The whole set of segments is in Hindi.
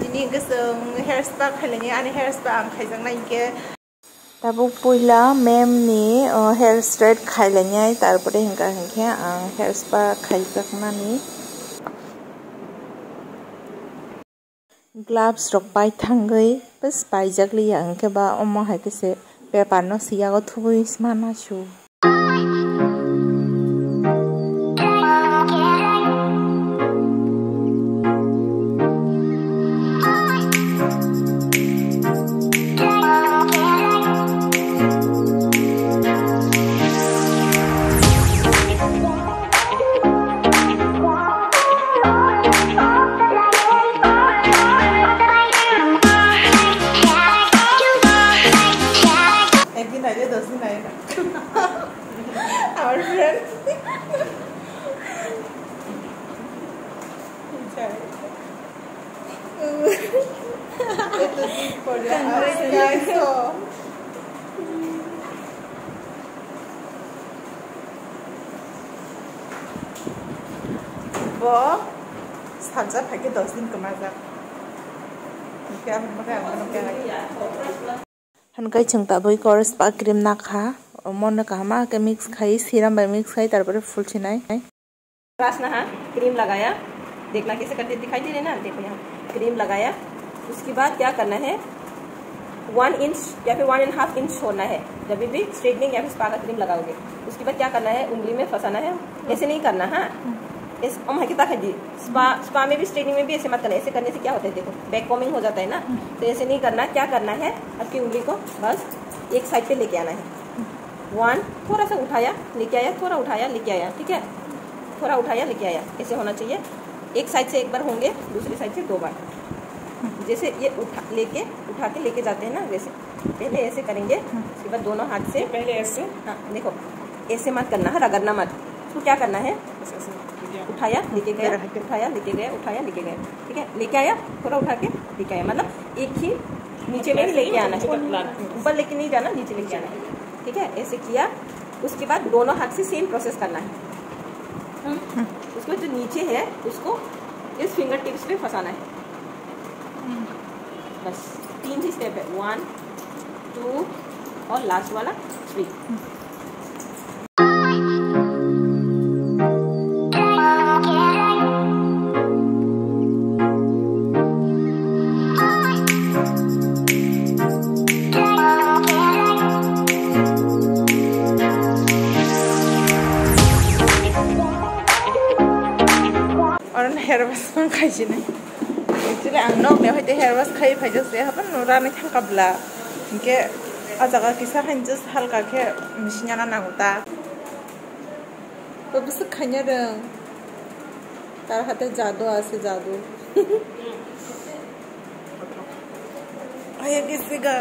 dini gas hair spa khalani ani hair spa am khaizang nai ke tabu puila mem ni hair straight khailani ai tar pore hinga hinge ang hair spa khaizak nani gloves rok pai thangai pas paijak li ang ke ba omo hai ke se paper no siya go thubui smana chu Congratulations for your दस दिन कमाजा क्या हम मगा हम क्या हनकाई क्रीम ना खा मन ना के मिक्स खाई सीरम बाय मिक्स खाई तार पर फुल छिनाई रास ना क्रीम लगाया देखना कैसे करते दिखाई दे रहे ना देखो यहाँ क्रीम लगाया उसके बाद क्या करना है? वन इंच या फिर वन एंड हाफ़ इंच छोड़ना है। जब भी स्ट्रेटनिंग या फिर स्पा का क्रीम लगाओगे। उसके बाद क्या करना है? उंगली में फंसाना है। ऐसे नहीं करना हाँ? स्पा स्पा में भी स्ट्रेटनिंग में भी ऐसे मत करना। ऐसे करने से क्या होता है? देखो बैक कॉमिंग हो जाता है ना? तो ऐसे नहीं करना। क्या करना है? आपकी उंगली को बस एक साइड पे लेके आना है। वन थोड़ा सा उठाया, लेके आया, थोड़ा उठाया, लेके आया, ठीक है? थोड़ा उठाया, लेके आया। ऐसे होना चाहिए। एक साइड से एक बार होंगे, दूसरी साइड से दो बार। जैसे ये उठा लेके उठा के लेके जाते हैं ना वैसे। पहले ऐसे करेंगे उसके बाद दोनों हाथ से पहले ऐसे। हाँ देखो ऐसे मत करना है रगड़ना मत। उसको क्या करना है? उठाया लेके गया उठाया लेके गया उठाया लेके गया। ठीक है? लेके आया थोड़ा उठा के लेके आया। मतलब एक ही नीचे में ही लेके आना है। ऊपर लेके नहीं जाना नीचे लेके आना है। ठीक है? ऐसे किया उसके बाद दोनों हाथ से सेम प्रोसेस करना है। हम्म। उसको जो नीचे है उसको इस फिंगर टिप्स पे फंसाना है। बस तीन ही स्टेप है। वन टू और लास्ट वाला three hair wash pun khai sini सिले आंनो मे होते हेयर वॉश खै फैजे से हपन नुरानि थांकाब्ला इनके आजागा किसा खैन जस्ट हल्का के मिसिनाना नांगुता तो बस रे तार हाते जादू आसे जादू आय किसीगा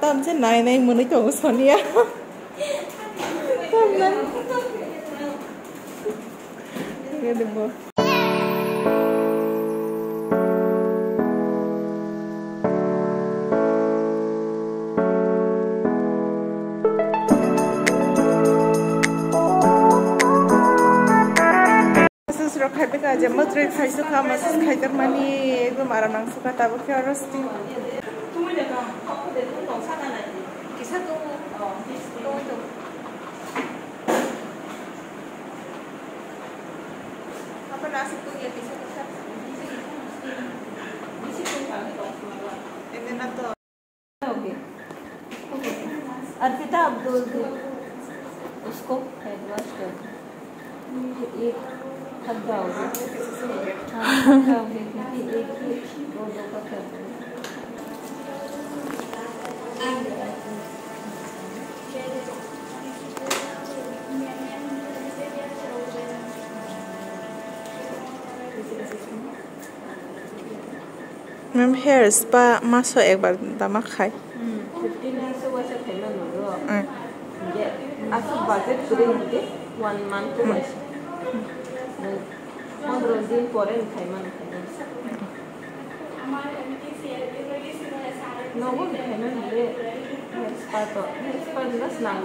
tâm trên này này muốn lấy chồng sòn nha tâm lên nghe được không যে মাত্র খাইছো খা মাছ খাইতার মানে একদম আরাম নাংসো খা তাবো খেয়ে আর Isa doon. Oh, this doon to. Kapalasig ko yan. Isa ko siya. Busy ko siya. And then na to. Okay. Okay. Arpita अब दो उसको हेड वॉश कर एक थक जाओगे हाँ थक जाओगे क्योंकि एक ही दो दो का कर ম্যাম হেয়াৰ স্পা মাস একবাৰ দামা খাই নগৰ নহয় স্পাৰ্ট স্পাৰ্ট স্নান